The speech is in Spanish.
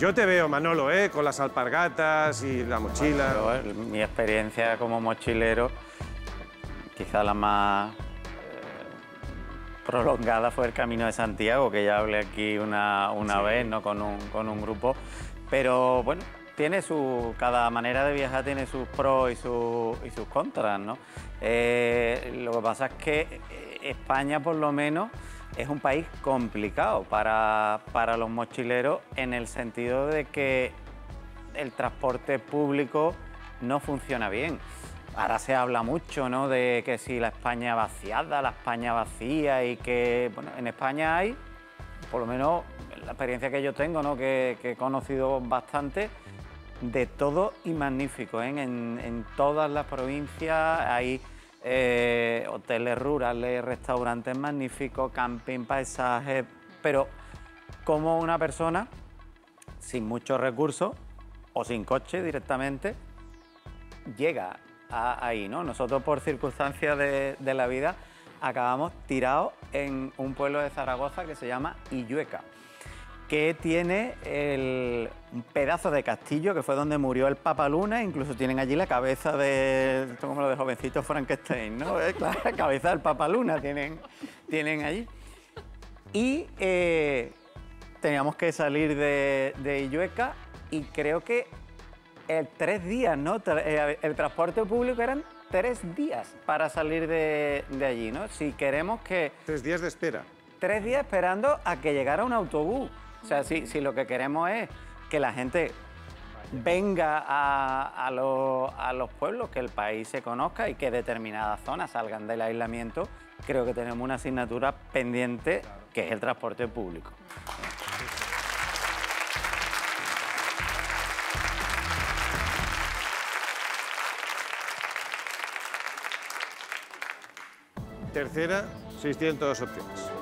Yo te veo, Manolo, ¿eh? con las alpargatas y la mochila. Eh, mi experiencia como mochilero, quizá la más eh, prolongada fue el Camino de Santiago, que ya hablé aquí una, una vez ¿no? con, un, con un grupo. Pero bueno, tiene su, cada manera de viajar tiene sus pros y, sus- y sus contras, ¿no? Eh, lo que pasa es que España, por lo menos, es un país complicado para, para los mochileros en el sentido de que el transporte público no funciona bien. Ahora se habla mucho, ¿no? De que si la España vaciada, la España vacía y que, bueno, en España hay, por lo menos la experiencia que yo tengo, ¿no? Que, he conocido bastante, de todo y magnífico. ¿eh? En, en todas las provincias hay eh, hoteles rurales, restaurantes magníficos, camping, paisajes, pero como una persona sin muchos recursos o sin coche directamente llega a- ahí, ¿no? Nosotros por circunstancias de, de la vida acabamos tirados en un pueblo de Zaragoza que se llama Illueca, que tiene el- un pedazo de castillo que fue donde murió el Papa Luna, incluso tienen allí la cabeza de, como lo de jovencito Frankenstein, ¿no? Eh, claro, La cabeza del Papa Luna tienen, tienen allí. Y eh, teníamos que salir de, de Illueca y creo que el tres días, ¿no? Eh, El transporte público eran tres días para salir de, de allí, ¿no? Si queremos que Tres días de espera. tres días esperando a que llegara un autobús. O sea, si, si lo que queremos es que la gente venga a, a los- a los pueblos, que el país se conozca y que determinadas zonas salgan del aislamiento, creo que tenemos una asignatura pendiente que es el transporte público. Tercera, 600 opciones.